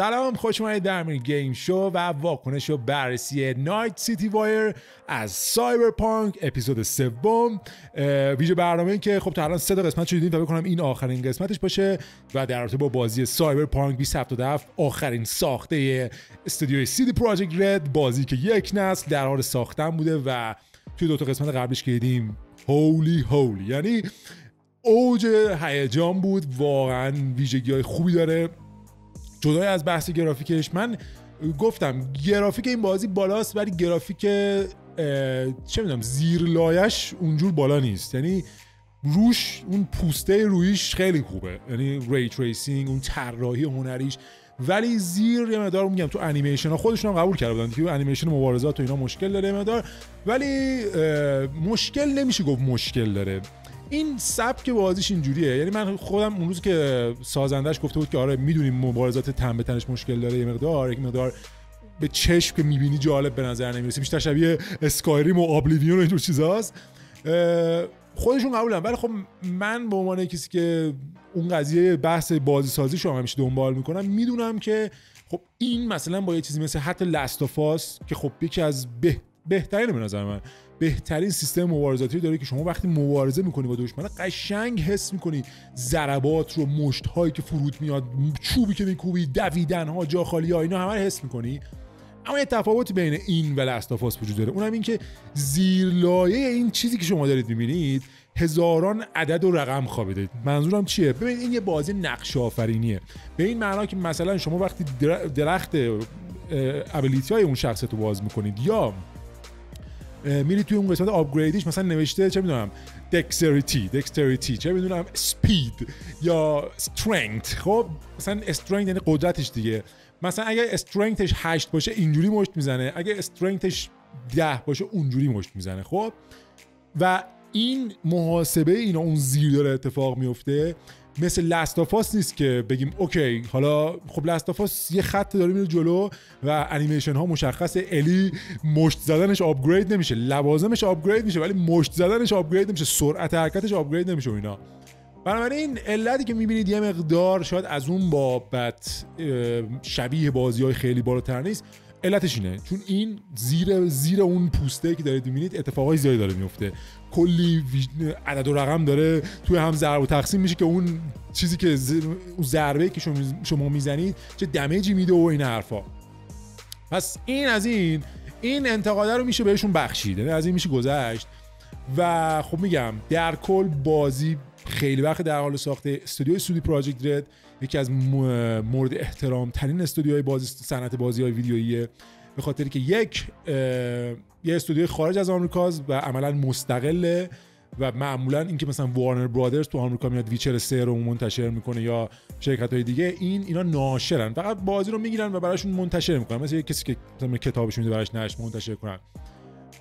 سلام خوش اومدید در گیم شو و واکنش و بررسی Night City Wire از Cyberpunk اپیزود سوم. ویژه برنامه که خب تا الان سه تا قسمت شده و فکر بکنم این آخرین قسمتش باشه و در رابطه با بازی Cyberpunk 2077 آخرین ساخته استودیوی CD Projekt Red بازی که یک نسل در حال ساختن بوده و توی دو تا قسمت قبلش که دیدیم هولی هولی یعنی اوج هیجان بود واقعا ویژگی های خوبی داره. جدای از بحث گرافیکش من گفتم گرافیک این بازی بالاست ولی گرافیک چه می‌دونم زیر لایه‌ش اونجور بالا نیست. یعنی روش اون پوسته رویش خیلی خوبه. یعنی ray tracing اون طراحی هنریش. ولی زیر یه مقدار میگم تو انیمیشن ها خودشون هم قبول کرده بودن که انیمیشن مبارزات و اینا مشکل داره مقدار. ولی مشکل نمیشه گفت مشکل داره. این سبک بازیش اینجوریه. یعنی من خودم اون روز که سازندش گفته بود که آره می‌دونیم مبارزات تن به تنش مشکل داره یه مقدار یک مقدار به چشم که می‌بینی جالب به نظر نمی‌رسه. بیشتر شبیه اسکایریم و آبلیویون و اینجور چیزاست. خودشون قبولم ولی خب من به عنوان کسی که اون قضیه بحث بازی سازی شما همیشه دنبال می‌کنم می‌دونم که خب این مثلا با یه چیزی مثل حتی لستافاس که خب یکی از به بهترین به نظر من. بهترین سیستم مبارزاتی داره که شما وقتی مبارزه می‌کنی با دشمن قشنگ حس می‌کنی ضربات رو مشت هایی که فرود میاد چوبی که میکوبی دویدن ها جا خالی ها اینا همه حس می‌کنی. اما یه تفاوتی بین این و لاستافاس وجود داره. اونم این که زیر لایه این چیزی که شما دارید می‌بینید هزاران عدد و رقم خوابیده. منظورم چیه؟ ببینید این یه بازی نقش آفرینیه. به این معنا که مثلا شما وقتی درخت ابیلیتی های اون شخص رو باز می‌کنید یا میری توی اون قسمت آپگریدیش مثلا نوشته چه می‌دونم دکستریتی دکستریتی چه می‌دونم سپید یا استرنگت خب مثلا استرنگت یعنی قدرتش دیگه. مثلا اگه استرنگتش 8 باشه اینجوری مشت می‌زنه. اگه استرنگتش 10 باشه اونجوری مشت می‌زنه. خب و این محاسبه اینا اون زیر داره اتفاق میفته مثل لستافاس نیست که بگیم اوکی حالا خب لستافاس یه خط داره میره جلو و انیمیشن ها مشخص. الی مشت زدنش آپگرید نمیشه لوازمش آپگرید میشه ولی مشت زدنش آپگرید نمیشه سرعت حرکتش آپگرید نمیشه و اینا. بنابراین علتی که می‌بینید یه مقدار شاید از اون بابت شبیه بازی های خیلی بالاتر نیست. علتش اینه چون این زیر زیر اون پوسته که دارید می‌بینید اتفاقای زیادی داره میفته کلی عدد و رقم داره. توی هم ضرب و تقسیم میشه که اون چیزی که اون ضربه که شما می‌زنید چه دمیجی میده و این حرفا. پس این از این این انتقاده رو میشه بهشون بخشید. یعنی از این میشه گذشت. و خب میگم در کل بازی خیلی وقت در حال ساخته استودیوی سودی پراجکت رد یکی از مورد احترام ترین استودیوهای بازی صنعت بازی های ویدیوییه به خاطر که یک یه استودیوی خارج از آمریکاست و عملا مستقله و معمولا اینکه مثلا وارنر برادرز تو آمریکا میاد ویچر 3 رو منتشر می‌کنه یا شرکت های دیگه این اینا ناشرن. فقط بازی رو می‌گیرن و براشون منتشر می‌کنن. مثل کسی که مثلا کتابش میده براش نشر منتشر کنن.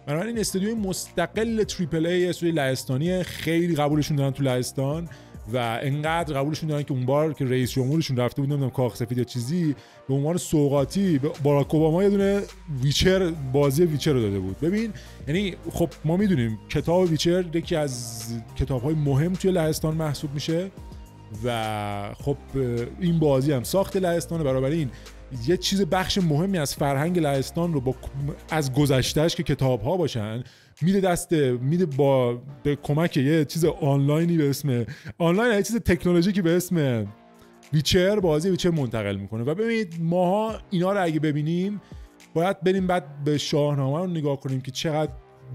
بنابراین استودیوی مستقل تریپل ای استودیوی لهستانی خیلی قبولشون دارن تو لهستان. و انقدر قبولشون دارن که اون بار که رئیس جمهورشون رفته بود نمی‌دونم کاخ سفید یا چیزی به عنوان سوغاتی باراک اوباما یه دونه ویچر بازی ویچر رو داده بود. ببین یعنی خب ما می‌دونیم کتاب ویچر یکی از کتاب های مهم توی لهستان محسوب میشه و خب این بازی هم ساخت لهستان برابر این یه چیز بخش مهمی از فرهنگ لهستان رو با از گذشتهش که کتاب ها باشن میده دست میده با به کمک یه چیز آنلاینی به اسم آنلاین یه چیز تکنولوژیکی به اسم ویچر بازی ویچر منتقل می‌کنه. و ببینید ماها اینا رو اگه ببینیم باید بریم بعد به شاهنامه رو نگاه کنیم که چقدر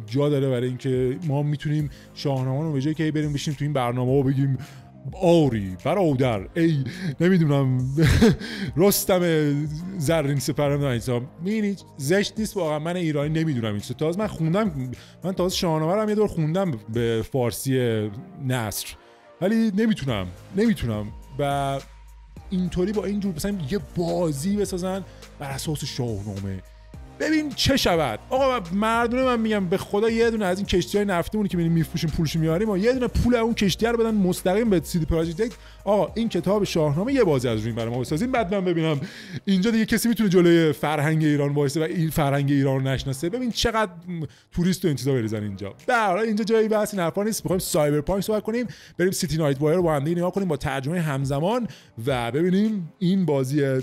جا داره برای اینکه ما می‌تونیم شاهنامه رو به جای که بریم بشیم تو این برنامه و بگیم. آری برادر ای نمی‌دونم. رستم زرین سپرم ایسا. می‌بینی؟ زشت نیست واقعا. من ایرانی نمی‌دونم این تازه من خوندم من تازه شاهنامه هم یه دور خوندم به فارسی نصر ولی نمی‌تونم نمی‌تونم. و اینطوری با اینجور مثلا یه بازی بسازن بر اساس شاهنامه. ببین چه شود؟ آقا مردونه من میگم به خدا یه دونه از این کشتی های نفتمونی که میریم میفروشیم پولش میاریم و یه دونه پول اون کشتی رو بدن مستقیم به سیدی پراجکت آقا این کتاب شاهنامه یه بازی از روی برای ما بسازیم. بعد من ببینم اینجا دیگه کسی می‌تونه جلوی فرهنگ ایران وایسه و این فرهنگ ایران رو نشناسه. ببین چقدر توریست و این بریزن اینجا. در اینجا جایی بحث نرفا نیست. می‌خوایم سایبر پانک صحبت کنیم. بریم سیتی نایت وایر رو با هم نگاه کنیم با ترجمه همزمان و ببینیم این بازی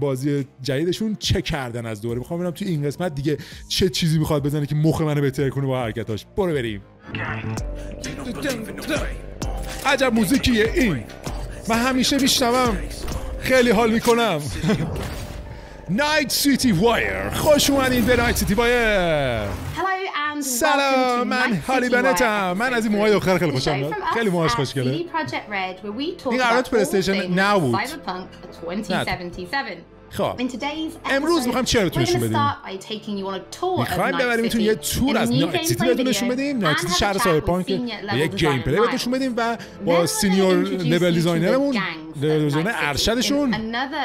بازی جدیدشون چه کردن از دوره. می‌خوام ببینم توی این قسمت دیگه چه چیزی می‌خواد بزنه که مخ منو بهتر کنه با حرکتاش. برو بریم. عجب موزیکیه این. من همیشه میشنوم. خیلی حال می‌کنم. Night City Wire خوش اومدین به Night City Wire سلام من Hollie Bennett م من از این موهای آخر خیلی خوشم میاد. خیلی موهاش خوشگله. این قبلا تو PlayStation نو بود. خب امروز می‌خوایم چی رو نشون بدیم؟ می‌خوایم ببریمتون یه تور از Night City بهتون نشون بدیم Night City شهر Cyberpunk یک gameplay بهتون نشون بدیم و با senior level designer مون دیزاینر ارشدشون.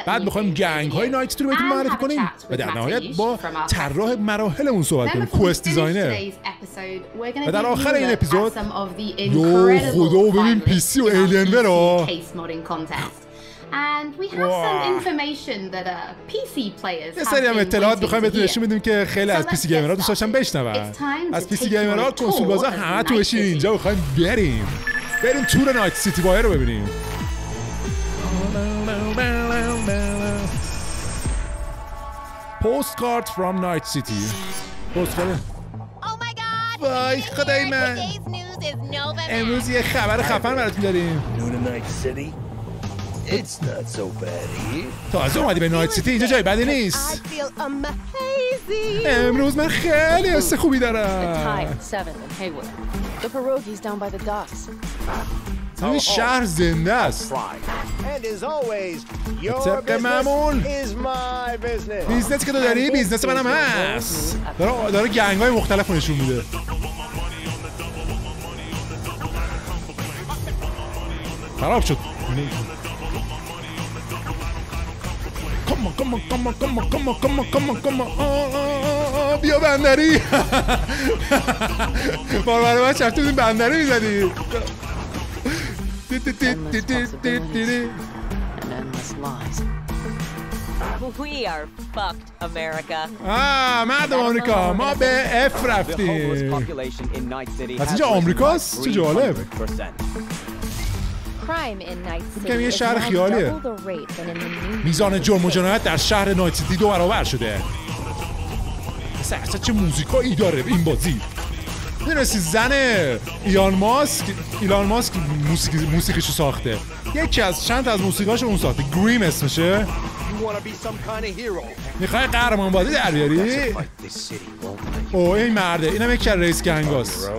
بعد می‌خوایم گنگ های نایت سیتی رو بهتون معرفی کنیم. و در نهایت با طراح مراحلمون صحبت کنیم. کوست دیزاینر و در آخر این اپیزود یو خدا ببین پی سی و ایلین ورا And we have some information that uh, PC players یه سری هم اطلاعات بخوایم بهتون نشون بدیم که خیلی از پی سی گیمرها دوست داشتن بشنون. از پی سی گیمرها کنسول بازا همه تو بشین اینجا بخوایم بریم بریم تور Night City Wire رو ببینیم. Postcard from Night City. Postcard وای خدای من. امروز یه خبر خفن براتون داریم. It's not so bad here. تازه اومدی به Night City اینجا جای بدی نیست. امروز من خیلی حس خوبی دارم. این شهر زنده است. طبق معمول. business که تو داری business منم هست. داره, داره gang های مختلف نشون میده. خراب شد. Come on, come on, come on, come on, come on, come on. بیا بندری. بار من چرت بودیم بندری می‌زدی. We are fucked, America. آه مردم آمریکا ما به اف رفتیم. از اینجا آمریکاست؟ چه جالب. کم یه شهر خیالیه. میزان جرم و جنایت در شهر نایت سیتی دو برابر شده. اصلا چه موزیکایی داره این بازی؟ می‌رسی زن ایلان ماسک ایلان ماسک موسیقی موسیقیشو ساخته. یکی از چند از موسیقاشو اون ساخته. گریم اسمشه. می‌خوای قهرمان بازی در بیاری؟ او این مرده. اینم یکی از رئیس گنگاست.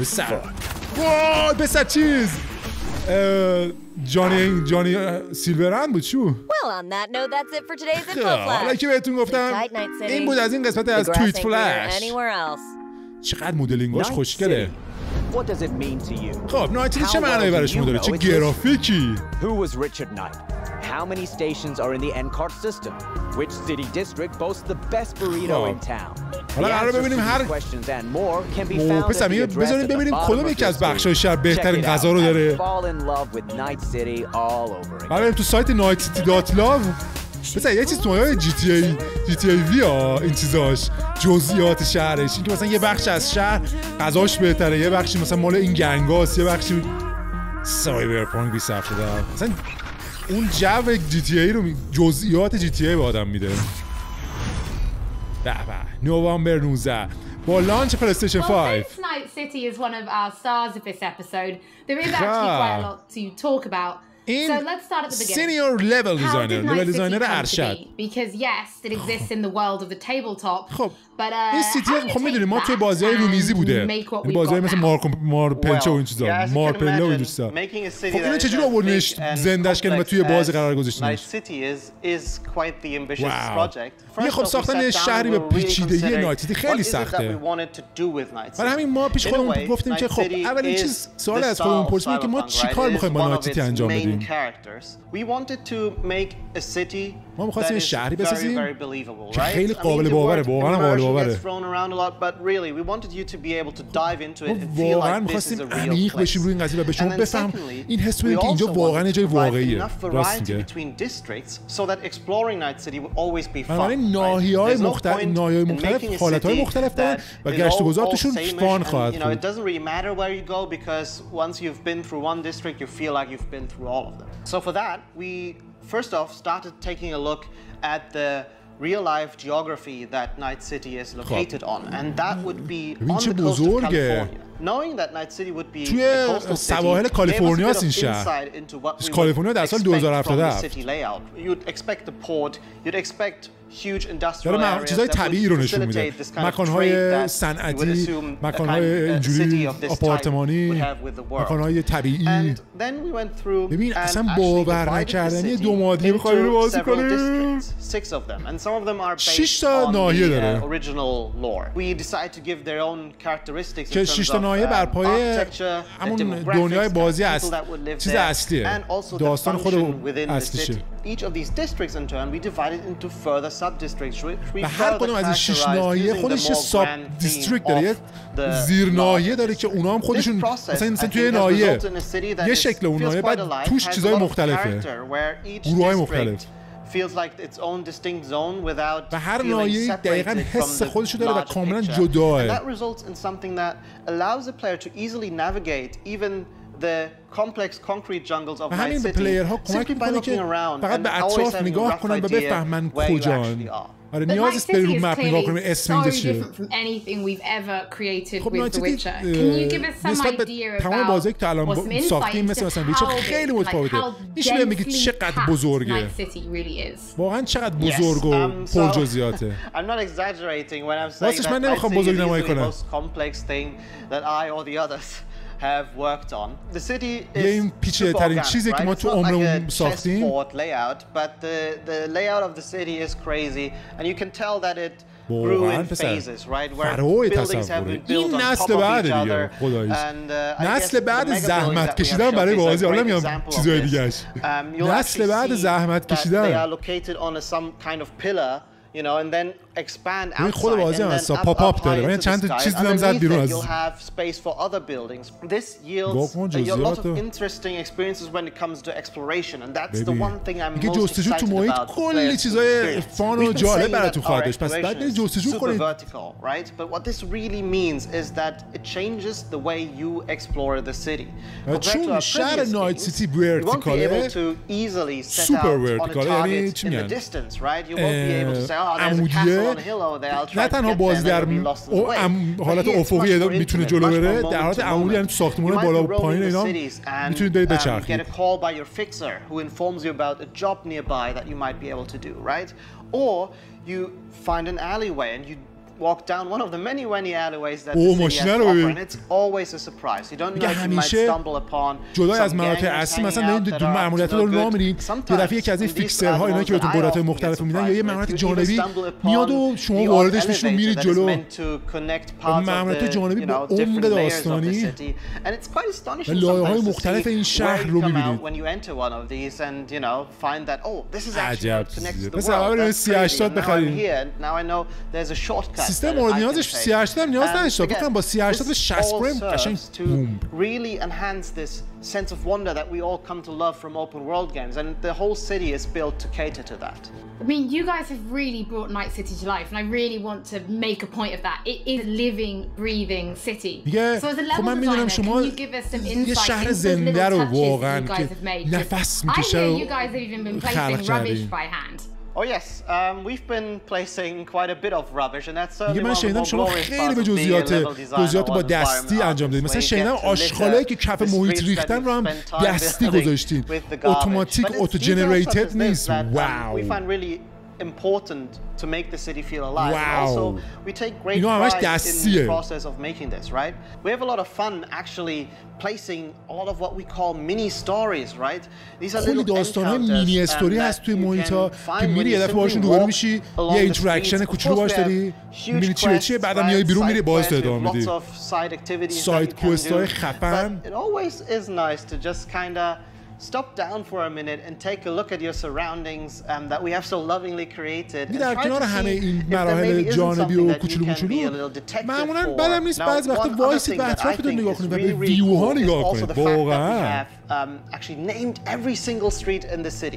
بسر وای بسر چیز؟ جانی جانی سیلورن بود چو حالا که بهتون گفتم این بود از این قسمت از تویت فلش چقدر مدلینگاش خوشگله. خب نایتی چه معنی برش داره؟ چه گرافیکی؟ How many stations are in the NCART system? Which city district boasts the best burrito in town? حالا قرار ببینیم هر پسر میگه بذاریم ببینیم کدوم یکی از بخشای شهر بهترین غذا رو داره. بریم تو سایت Night City dot love. پسر یه چیز تو جی تی ای جی تی ای وی ها این چیزاش جزئیات شهرش اینکه مثلا یه بخش از شهر غذاش بهتره. یه بخشی مثلا مال این gang هاست یه بخشی Cyberpunk 2077 مثلا اون جو GTA رو جزئیات جی تی ای به آدم میده. به به. نوامبر 19 با لانچ پلیستیشن 5 Well, since Night City is one of our stars of this episode, there is actually quite a lot to talk about. این So let's start at the beginning. سینیور لول How دیزاینر did لول Night City دیزاینر come to ارشد be? Because yes, it exists in the world of the tabletop. این سیتی ها خب ما توی بازی های رومیزی بوده. این بازی های مثل مارکو مار پلچه و این چیزا. مار پلو و این چیزا. خب اینو چجور آورنش زندش کردیم و توی بازی قرار گذاشتیم واو یه خب ساختن شهری به پیچیدگی یه نایتیتی خیلی سخته. برای همین ما پیش خودمون گفتیم که خب اول این چیز سوال از خودمون پرسیم که ما چی کار با نایتیتی انجام بدیم؟ ما می‌خواستیم یه شهری بسازیم. که خیلی قابل باوره با قابل It's thrown around a lot, but really, we wanted you to be able to dive into it واقعا می‌خواستیم عمیق بشیم روی این قضیه و به شما بفهم این حس رو که اینجا واقعا جای واقعیه راست میگه between districts so that exploring night city would always be fun right? ناحیه های مختلف ناحیه های مختلف حالت های مختلف دارن و گشت it doesn't really matter where you go because once you've been through one district you feel like you've been through all of them. So for that we first off started taking a look at the real-life geography that Night City is located on, and that would be on the coast of California. Knowing that Night City would be a coastal what کالیفرنیا این expect from the city layout. You'd expect the port, you'd expect داره چیزهای طبیعی رو نشون میده. مکانهای صنعتی مکانهای اینجوری آپارتمانی مکانهای طبیعی. ببین اصلا باور نکردنی دو مادی بخواهی رو بازی کنیم. شش تا داره. که شش تا بر پایه همون دنیای بازی است چیز اصلیه. داستان خود اصلیشه. each of these districts in turn we divided into further sub-districts به هر کدوم از این شش ناحیه خودش یه ساب دیستریکت داره یه زیر ناحیه داره که اونا هم خودشون مثلا مثلا توی ناحیه یه شکل اون ناحیه بعد توش چیزای مختلفه گروهای مختلف و هر نایه دقیقا حس خودشو داره و کاملا جداه the complex concrete jungles of my city پلیرها کمک می‌کنه که فقط به اطراف نگاه کنن و بفهمن کجان. آره نیاز است بری رو مپ نگاه کنیم اسم اینجا چیه؟ خب نایت سیتی نسبت به تمام بازه که تا الان ساختیم مثل مثلا ویچه خیلی متفاوته. میشه بهم بگید چقدر بزرگه. واقعا چقدر بزرگ و پر جزئیاته واسش من نمی‌خوام بزرگ نمایی کنم. یه این پیچه ترین چیزی که ما تو عمرمون ساختیم. واقعا پسر. فروع تصوره این نسل بعد دیگه خداییش. نسل بعد زحمت کشیدن برای بازی. حالا میام چیزهای دیگهش نسل بعد زحمت کشیدن. you know, and then این خود بازی هم هستا پاپ اپ داره من چند تا چیز دیدم زد بیرون از گفت من جزیات میگه جستجو تو محیط کلی چیزای فان و جالب براتون خواهد داشت پس بعد برید جستجو کنید چون شهر نایت سیتی ورتیکاله سوپر ورتیکاله یعنی چی میگن عمودیه نه تنها باز در حالت افقی می‌تونه جلو بره. در حالت عمودی یعنی تو ساختمان بالا پایین اینا می‌تونید دارید بچرخید. or you find an alleyway and you walk down one of the many many alleyways that اوه ماشینا رو ببین it's always a surprise. You don't know همیشه جدا از مناطق اصلی مثلا دارین دو ماموریت رو راه میرین یه دفعه یکی از این فیکسرها اینا که بهتون قرات مختلف میدن یا یه ماموریت جانبی میاد و شما واردش میشین میرید جلو. ماموریت جانبی با عمق داستانی. و لایه های مختلف این شهر رو می‌بینید عجب مثل اول 30 80 بخرین سیستم مورد نیازش سیارشت هم نیاز نداشت بکنم با سیارشت به 60 فریم قشنگ بوم really enhance this sense of wonder that we all come to love from open world games and the whole city is built to cater to that. I mean you guys have really brought Night City to life and I really want to make a point of that. It is a living breathing city. Yeah. so as a level designer شما can you give us some insight into the زنده رو واقعا که نفس I hear you guys have even been placing rubbish by hand. Oh yes, um, we've been placing quite a bit of rubbish and that's certainly من شنیدم شما خیلی به جزئیات جزئیات با دستی انجام دادید مثلا شنیدم آشغالایی که کف محیط ریختن رو هم دستی گذاشتید اتوماتیک auto generated نیست. wow important to make the city feel alive. Wow. Also, we take great you know pride in the process of making this, right? We have a lot of fun actually placing a lot of what we call mini stories, right? These are little داستان mini story هست توی محیطا که میری یه دفعه باشون دوباره میشی یه interaction کوچولو باش داری میری چیه چیه بعدم میای بیرون میری باز ادامه میدی quest های خفن stop down for a minute and take a look at your surroundings um, that we have so lovingly created. and در کنار همه این مراحل جانبی و کوچولو موچولو معمولا بدم نیست بعضی وقتا وایسید و اطرافتون نگاه کنید و به ویوها نگاه کنید واقعا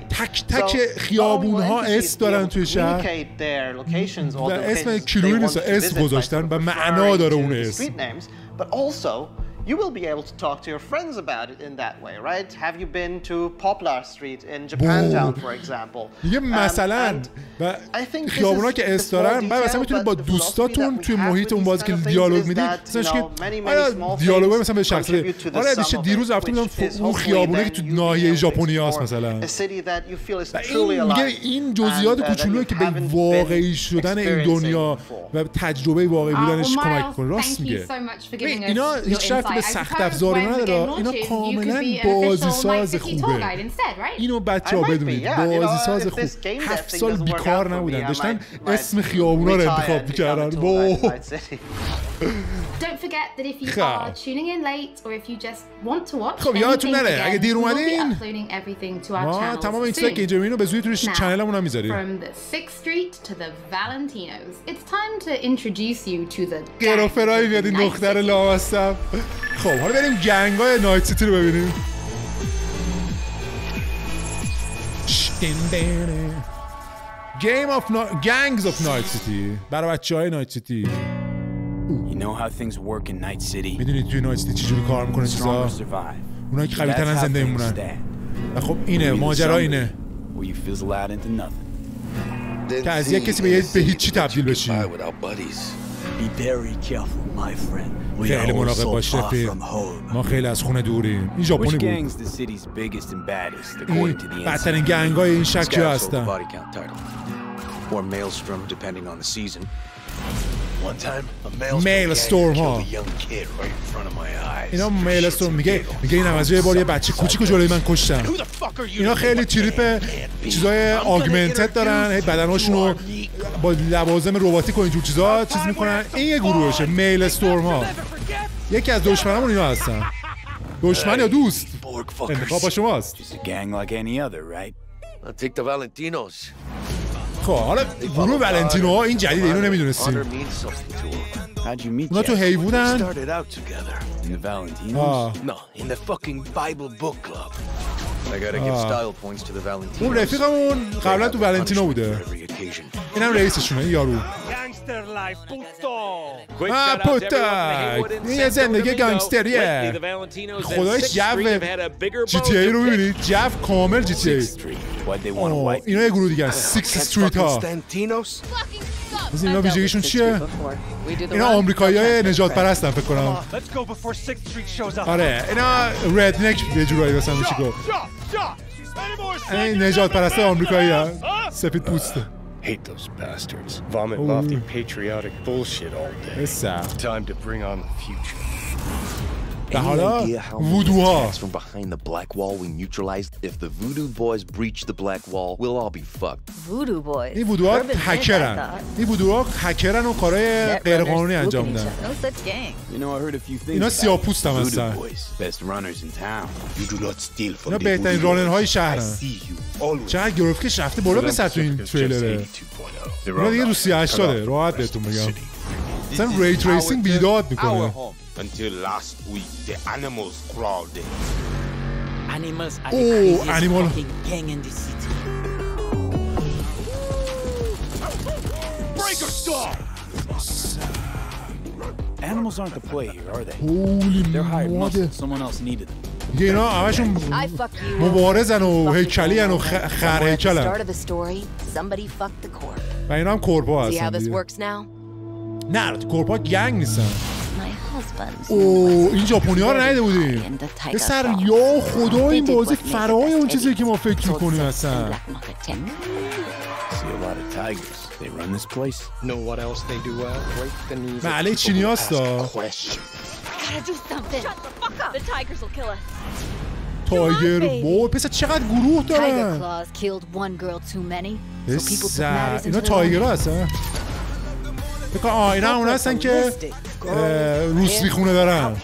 تک تک خیابون ها اسم دارن توی شهر و اسم کیلویی نیست اسم گذاشتن و معنا داره اون اسم you will be able to talk to your friends about it in that way, right? Have you been to Poplar Street in Japantown, for example? یه um, مثلا. خیابونا که اسم دارن بعد مثلا می‌تونید با دوستاتون توی محیط اون بازی که دیالوگ می‌دید مثلا که آره دیالوگ مثلا به شخص آره میشه دیروز رفتم اون خیابونه که تو ناحیه ژاپنی هست مثلا. این جزئیات uh, کوچولویی که به واقعی شدن این دنیا و تجربه واقعی بودنش کمک کنه. راست میگه. اینا هیچ شرطی به سخت افزار نداره. اینا کاملا بازی ساز خوبه. اینو بچه ها بدونید. بازی ساز خوب. هفت سال بیکار نبودن. داشتن اسم خیابونا رو انتخاب می‌کردن tour guide واه. in Night City. Don't forget that if you خب. are tuning in late or if you just want to watch خب، یادتون anything نره، اگه again, دیر we will be اومدین، uploading everything to our ما channels تمام این چیزا soon. که اینجا میبینیم به زودی توی Now, چنلمون هم میذاریم From the 6th Street to the Valentinos, it's time to introduce you to the گروفرایی gangs بیاد of این Night دختر City. لامصب خب حالا بریم گنگای نایت سیتی رو ببینیم گیم آف گنگز آف نایت سیتی برای بچه های نایت سیتی You know how things work in Night City. می‌دونید توی نایت سیتی چجوری کار می‌کنه چیزا. اونایی که قوی ترن how زنده things میمونن stand. و خب اینه ماجرا اینه. که از یک کسی به یه- به هیچی تبدیل بشی Be very careful, my friend. We خیلی مراقب so باش far رفیق from home. ما خیلی از خونه دوریم این Which ژاپنی بود gang's the city's biggest and baddest, according این to the بدترین inside? گنگای این شکی هستن One time, a maelstrom, Maelstrom, gang huh? killed a young kid right in front of my eyes. اینا shits and میگه. میگه این عوضی یه بار یه بچه کوچیکو جلوی من کشتن Who the fuck are you? اینا خیلی تریپ? چیزای آگمنتد دارن هی you رو با لوازم رباتیک و اینجور چیزا چیز می‌کنن این یه گروهشه میل استورم ها یکی از دشمنامون اینا هستن دشمن یا دوست. انتخاب با شماست Just a gang like any other, right? I'll take the Valentinos. کار حالا گروه ولنتینو ها این جدید اینو نمی‌دونستیم اونا تو هیوونن آه آه. اون رفیقمون قبلا تو ولنتینو بوده اینم رئیسشونه یارو افترلایف ها پوتک این یه زندگی گانگستری هست خدایش جوه جی تی ای رو می‌بینید جوه کامل جی تی ای اینا یه گروه دیگه هست سیکس ستریت ها از اینا ها ویژگیشون چیه؟ اینا آمریکایی های نجات پرستن هم فکر کنم آره اینا ردنک یه جورایی بسن میشی کن این نجات پرسته آمریکایی هست سپید پوسته Hate those bastards. Vomit lofty patriotic bullshit all day. بسا Time to bring on the future. و حالا idea how many وودوها attacks from behind the black wall we neutralized? If the voodoo boys breach the black wall, we'll all be fucked. Voodoo boys. این وودوها Urban myth, I هکرن thought. این وودوها هکرن و کارهای Net غیرقانونی runners انجام whooping each میدن other. No such gang. You know, I heard a few things اینا about سیاه پوست هم Voodoo هستن boys. Best runners in town. You do not steal from اینا the بهترین voodoo رانر boys. های I شهرن see you. چقدر گروفکش رفته بالا به سر تو این تریلره اینا دیگه رو 38 داده راحت بهتون میگم مثلا ری تریسینگ بیداد می‌کنه Until last week, the animals crawled in. Animals are Oh, the craziest animal. fucking gang in the city. Breaker stop! Animals aren't the play here, are they? هولی They're hired muscle. Someone else needed them. دیگه اینا همشون. مبارزن و هیکلی و خ- At the خرهیکلن start of the story, somebody fucked the corp. و اینا هم کورپا هستن دیگه. نه کورپا گنگ نیستن اوه این ژاپنی ها رو ندیده بودیم پسر Falls. یا خدا این بازی فرای اون چیزی که ما. فکر می‌کنیم اصلا black market tech. See a lot of tigers. They run this place. Know what else they do well? Break the knees of معله people چینی who هستا ask questions. Gotta do something. Shut the fuck up. The tigers will kill us. تایگر بو پسر چقدر گروه Tiger دارن Claws killed one girl too many, so people took پسر matters اینا into their own تایگر hands. هستن فکر کنم آه اینا همون هستن که روس می‌خونه دارن.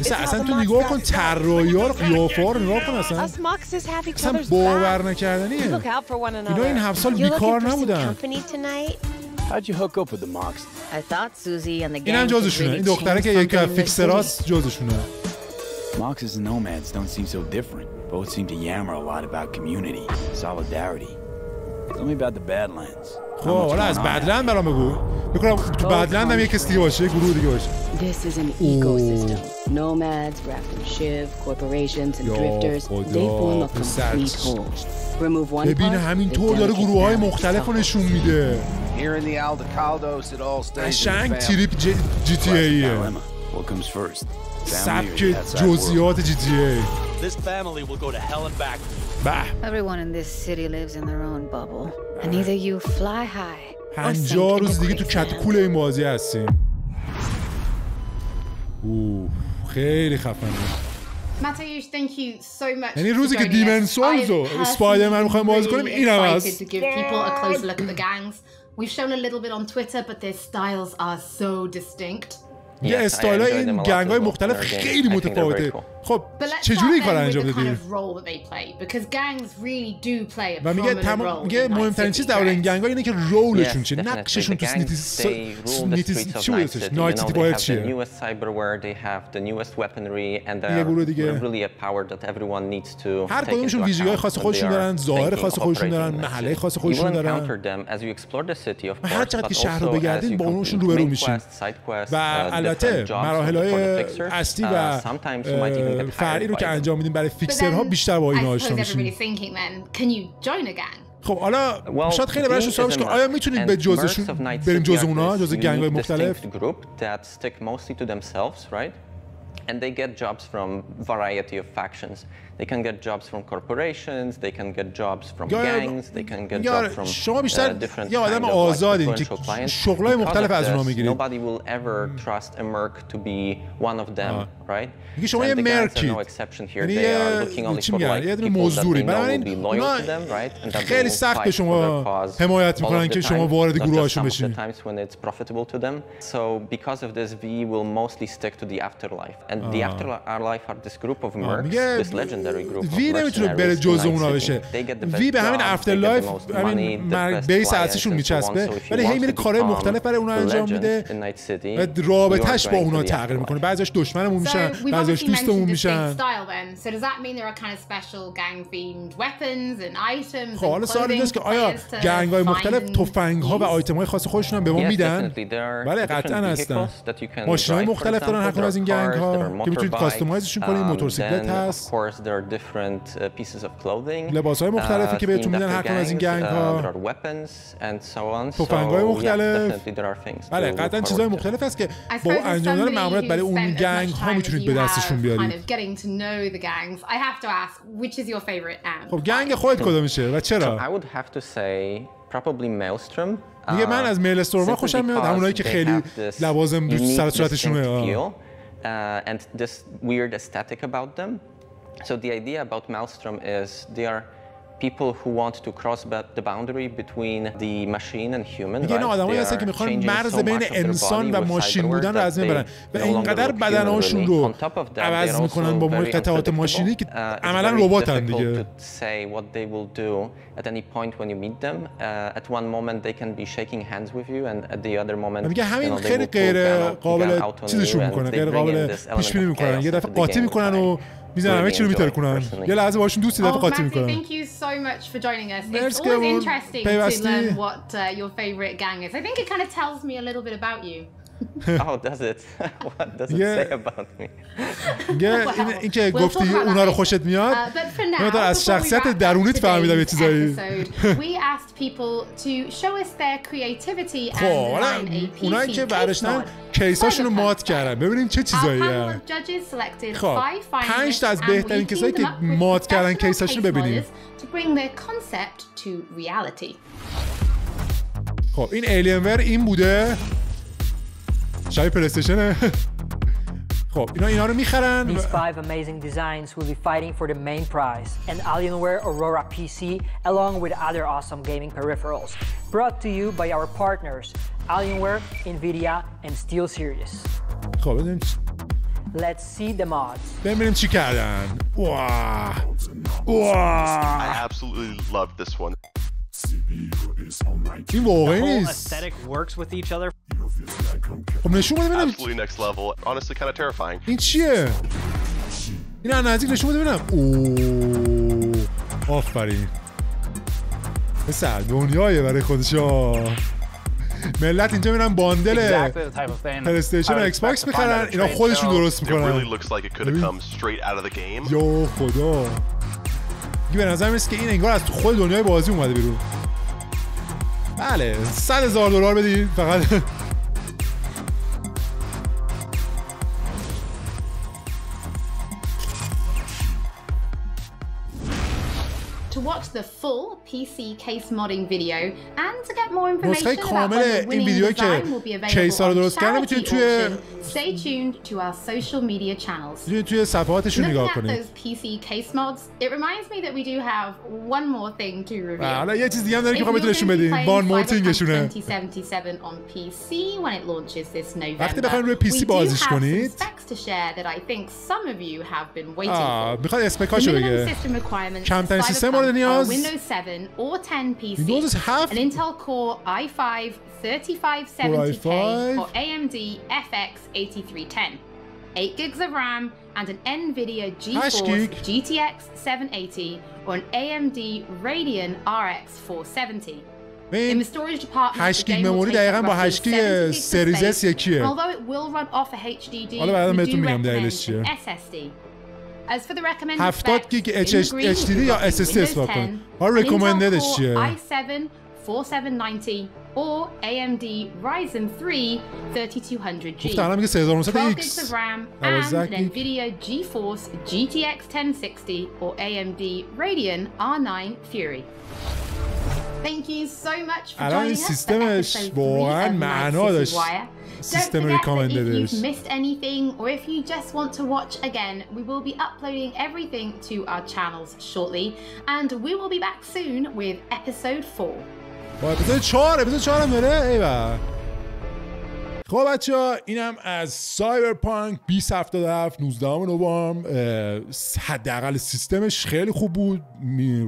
مثلا اصلا تو نگاه کن ترایی ها رو قیافه ها رو نگاه کن اصلا. اصلا باور نکردنیه. اینا این هفت سال بیکار نبودن. این هم جازشونه این دختره که یک فکسر هاست جازشونه Moxes and Nomads don't seem so different. Both seem to yammer a lot about community, solidarity, خب حالا از بدلند برام بگو بکنم تو بدلند هم یه کسی دیگه باشه یه گروه دیگه باشه This is an ecosystem. Nomads, Raft and Shiv, corporations and drifters, they form a complete whole. Remove one ببین part, همینطور the داره گروه های مختلف رو نشون میده Here in the Aldecaldos, it all stays in the قشنگ family. تریپ جی, تی ایه What comes first? سبک جزئیات جی تی ای This family will go to hell and back. به Everyone in this city lives in their own bubble. And either you fly high or sink پنجاه into روز دیگه تو کتکول این بازی هستیم اوه خیلی خفنه Mateusz, thank you so much. یعنی روزی که. دیمن سولز am اسپایدرمن می‌خوایم بازی کنیم اینم excited هست to give people a closer look at the gangs. We've shown a little bit on Twitter, but their styles are so distinct. یه استایل های این گنگ های مختلف خیلی متفاوته خب چه چجوری کار انجام دادی؟ و میگه میگه مهمترین چیز در این گنگ اینه که رولشون چیه نقششون تو سنیتی سنیتی چیه؟ نایت سیتی چیه یه گروه دیگه. هر کدومشون ویژگی های خاص خودشون دارن ظاهر خاص خودشون دارن محله خاص خودشون دارن. و هر چقدر که شهر رو بگردین با اونشون روبرو میشین. و البته مراحل های اصلی و فرعی رو که انجام میدیم برای فیکسرها بیشتر با این آشنا میشیم. خب حالا شاید خیلی برایشون سوال که آیا می‌تونید به جزشون بریم جز اونا جز گنگ های مختلف؟ And they get jobs from variety of factions. They can get jobs from corporations, they can get jobs from یا- gangs, they can get یا jobs from شما uh, بیشتر different یه آدم kind of, like, آزادین که influential clients. شغلای Because مختلف of از اونا this, می‌گیرید Nobody will ever trust a merc to be one of them, آه. right? میگه شما And یه the gangs are مرکید no exception here. یعنی They are looking یه only چی for میگن like یه دونه people that مزدوری they know will بنابراین be loyal اونا to them, right? And that they خیلی will سخت به fight for شما their cause حمایت all می‌کنن of the که شما time, وارد not just گروهاشون some of the بشین times when it's profitable to them. So because of this, V will mostly stick to the afterlife. And the آه. afterlife are this group of آه، mercs, میگه this legendary group of وی نمی‌تونه بره جز اونا بشه. وی به همین Afterlife همین base اصلیشون میچسبه. ولی هی میره کارهای مختلف برای اونا انجام میده و رابطهش با اونا تغییر می‌کنه. بعضیش دشمنمون میشن بعضیش دوستمون میشن. خب حالا سوال اینجاست که آیا gang های مختلف تفنگ ها و آیتم های خاص خودشون هم به ما میدن؟ بله قطعا هستن. ماشین های مختلف دارن هر از این گنگ ها که می‌تونید کاستومایزشون کنید موتورسیکلت هست. Of course, there are different uh, pieces of clothing. لباس های مختلفی uh, که بهتون میدن هر کدوم از این. گنگ Uh, ها There are weapons and so on. تفنگ های مختلف بله قطعا چیزهای. مختلف هست که با انجام دادن ماموریت برای اون گنگ much ها time as می‌تونید you به دستشون بیارید of getting to know the gangs, I have to ask, which is your favorite amp? خب گنگ خودت کدومشه و چرا I would have to say probably Maelstrom. میگه من Uh, از میل استورما خوشم میاد because همونایی که خیلی لوازم سر صورتشونه uh, and this weird aesthetic about them. So the idea about Maelstrom is they are people who want to cross the boundary between the machine and human. میگه right? آدمایی They هستن که می‌خوان مرز بین انسان و ماشین بودن رو از بین they برن و اینقدر بدنهاشون رو عوض می‌کنن با قطعات ماشینی که. Uh, عملا رباتن دیگه say what they will do at any point when you meet them. Uh, at one moment they can be shaking hands with you, and at the other moment, میگه همین خیلی غیر قابل چیزشون می‌کنه غیر قابل پیش بینی می‌کنن یه دفعه قاطی می‌کنن و می‌زنم همه چی رو میترکنن یه لحظه باشون دوستی دفت قاطی می‌کنم بود پیوستی راحت داشت و داشت سئرباند میگه اینکه گفتی اونارو خوشت میاد؟ بود از شخصیتت درونت فهمیدم یه چیزایی. و ما از مردم خواستیم که خلاقیتشون رو نشون بدن. کیساشون رو مود کردم ببینیم چه چیزایی. و خب، از بهترین کسایی که مات کردن کیساشون ببینیم. تو برینگ د کانسپت تو خب این الیامور این بوده شبیه پلیستیشنه خب اینا اینا رو میخرن These five amazing designs will be fighting for the main prize, an Alienware Aurora PC, along with other awesome gaming peripherals. Brought to you by our partners, Alienware, Nvidia, and SteelSeries. خب ببینیم چ- Let's see the mods. ببینیم چی کردن واه واه I absolutely loved this one. این واقعی نیست خب نشون بده ببینم next level. Honestly, kind of terrifying. این چیه این ها نزدیک نشون بده ببینم او آفرین پسر دنیایه برای خودشا ملت اینجا میرن bundle پلیستیشن ایکس باکس می‌خرن اینا خودشون درست می‌کنن یا خدا دیگه به نظر می‌رسی که این انگار از خود دنیای بازی اومده بیرون. بله صد هزار دلار بدی فقط. نسخه کامل این ویدیوی که کیس ها رو درست کردن می‌تونید توی stay tuned to our social media channels. میتونید توی صفحاتشون Looking نگاه at کنید those PC case mods, it reminds me that we do have one more thing to reveal. و حالا یه چیز دیگه هم داریم که If خواهم you're بهتون نشون going to be بدیم playing بان Cyberpunk مولتینگشونه 2077 on PC when it launches this وقتی November, بخواین روی we PC do بازیش have some کنید specs to share that I think some of you have been waiting آه for. میخواد The اسپکاشو minimum بگه system requirements کمترین for سیستم Cyberpunk مورد are نیاز Windows 7 or 10 PC, Windows 7 an Intel Core i5 3570K i5 or AMD FX 8310. 8 gigs of RAM and an NVIDIA GeForce gig. GTX 780 or an AMD Radeon RX 470. In the storage department, 8 the گیگ game will مموری take دقیقاً up با roughly 8 گیگ 70 gigs of سریز space, اس یکیه. and although it will run off a HDD, حالا بعدا we بهتون do میگم recommend دلیلش چیه. an SSD. As for the recommended 70 specs, گیگ in green, HDD we've یا got SSD Windows اصلاح 10, کن حالا an Intel ریکومنددش Core چیه i7 4790 or AMD Ryzen 3 3200G. گفت الان میگه 3900 12 X gigs of RAM and 12 an gig. NVIDIA GeForce GTX 1060 or AMD Radeon R9 Fury. Thank you so much for الان این joining us for سیستمش episode 3 واقعا of Night معنا City داشت Wire. سیستم Don't forget that if ریکامنددش you've missed anything or if you just want to watch again, we will be uploading everything to our channels shortly and we will be back soon with episode 4. با اپیزود 4 اپیزود 4 هم داره؟ ایول. خب بچه ها اینم از سایبرپانک 2077 19 نوامبر. حداقل سیستمش خیلی خوب بود.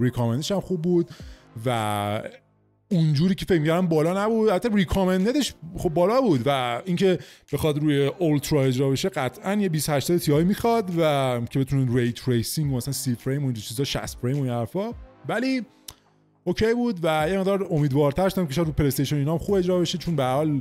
recommended ش هم خوب بود. و اونجوری که فکر می‌کردم بالا نبود. حتی recommended ش خب بالا بود. و اینکه بخواد روی ultra اجرا بشه قطعا یه 2080 Ti می‌خواد و که بتونه ray tracing مثلا سی فریم و چیزا 60 فریم و این حرفا. ولی OK بود و یه مقدار امیدوارتر شدم که شاید رو پلی استیشن اینا هم خوب اجرا بشه چون به حال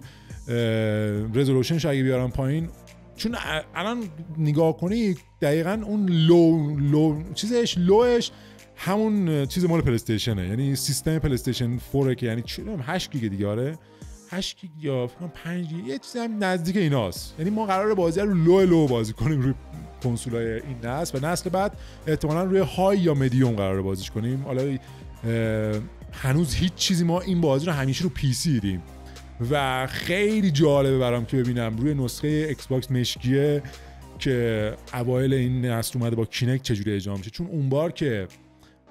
resolution ش اگه بیارم پایین چون الان نگاه کنی دقیقا اون low low چیزش low ش همون چیز مال پلی استیشنه یعنی سیستم پلی استیشن 4 که یعنی می‌دونم 8 گیگ دیگه آره. 8 گیگ یا فکر کنم 5 گیگ یه چیزی هم نزدیک ایناست. یعنی ما قراره بازی رو low low بازی کنیم روی کنسولای این نسل و نسل بعد احتمالا روی high یا مدیوم قراره بازیش کنیم. حالا هنوز هیچ چیزی ما این بازی رو همیشه رو PC دیدیم. و خیلی جالبه برام که ببینم روی نسخه ایکس باکس مشکیه که اوایل این نسل اومده با Kinect چجوری اجرا میشه. چون اون بار که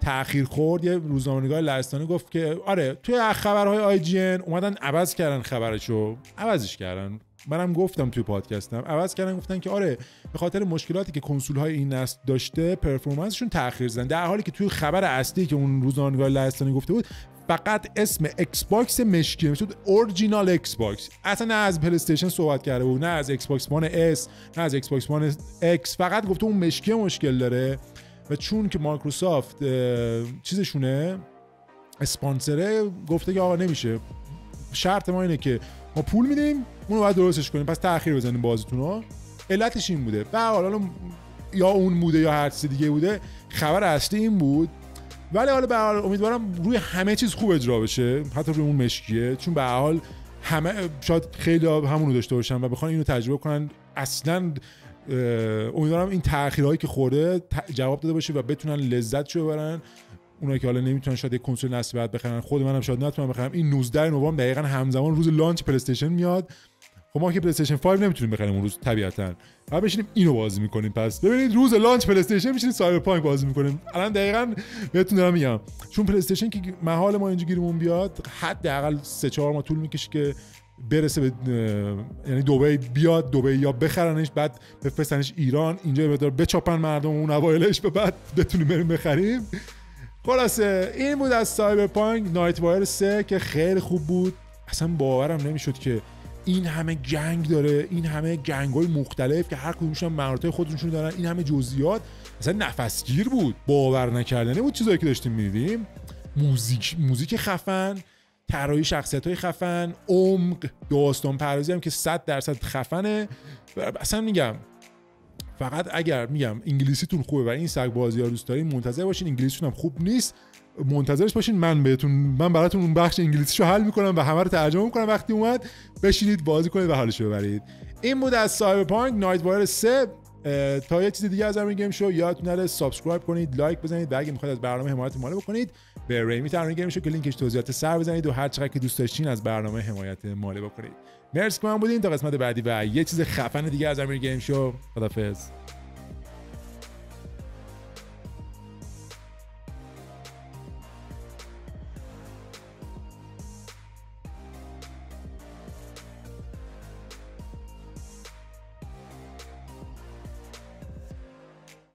تاخیر خورد یه روزنامه‌نگار لهستانی گفت که آره توی خبرهای IGN اومدن عوض کردن خبرشو. عوضش کردن. منم گفتم توی پادکستم. عوض کردن گفتن که آره به خاطر مشکلاتی که کنسول های این نسل داشته performance شون تاخیر زدن. در حالی که توی خبر اصلی که اون روزنامه‌نگار لهستانی گفته بود فقط اسم ایکس باکس مشکی بود اورجینال ایکس باکس اصلا نه از پلی صحبت کرده بود نه از ایکس باکس One S نه از ایکس باکس One X فقط گفته اون مشکی مشکل داره. و چون که مایکروسافت چیزشونه اسپانسره گفته که آقا نمیشه. شرط ما اینه که ما پول میدیم اون رو باید درستش کنیم. پس تاخیر بزنیم بازیتون رو. علتش این بوده. حال حالا یا اون بوده یا هر چیز دیگه بوده. خبر اصلی این بود. ولی حالا به حال امیدوارم روی همه چیز خوب اجرا بشه. حتی روی اون مشکیه. چون به حال همه شاید خیلی همون رو داشته باشن و بخوان اینو تجربه کنن. اصلا امیدوارم این تاخیرهایی که خورده جواب داده باشه و بتونن لذت شو ببرن. اونایی که حالا نمی‌تونن شاید کنسول نسل بعد بخرن. خود منم شاید نتونم بخرم. این 19 نوامبر دقیقا همزمان روز launch پلی استیشن میاد. خب ما که پلی استیشن 5 نمی‌تونیم بخریم اون روز طبیعتا. بعد بشینیم اینو بازی می‌کنیم. پس ببینید روز launch پلی استیشن میشینیم سایبرپانک بازی می‌کنیم. الان دقیقا بهتون دارم میگم. چون پلی استیشن که محال ما اینجا گیرمون بیاد حداقل 3 4 ماه طول می‌کشه که برسه به یعنی دبی بیاد دبی یا بخرنش بعد بفرستنش ایران. اینجا به بچاپن مردم اون اوایلش به بعد بتونیم بریم بخریم. خلاصه این بود از Cyberpunk Night City Wire 3 که خیلی خوب بود. اصلا باورم نمی‌شد که این همه gang داره این همه gang های مختلف که هر کدومشون مهارت خودشون دارن این همه جزئیات اصلا نفسگیر بود. باور نکردنی بود چیزایی که داشتیم می‌دیدیم موزیک موزیک خفن طراحی شخصیت های خفن عمق داستان پردازی هم که 100 درصد خفنه. اصلا میگم فقط اگر میگم انگلیسیتون خوبه و این سگ بازی ها دوست دارین منتظر باشین انگلیسیتون هم خوب نیست. منتظرش باشین من بهتون من براتون اون بخش انگلیسیشو حل می‌کنم و همه رو ترجمه می‌کنم وقتی اومد. بشینید بازی کنید و حالش ببرید. این بود از Cyberpunk Night Wire 3 اه، تا یه چیز دیگه از همین Game Show یادتون نره subscribe کنید لایک بزنید و اگه می‌خواید از برنامه حمایت مالی بکنید به ریمیت امیر Game Show که لینکش توضیحات سر بزنید و هر چقدر که دوست داشتین از برنامه حمایت مالی بکنید. مرسی که با من بودین. تا قسمت بعدی و یه چیز خفن دیگه از امیر Game Show. خدافظ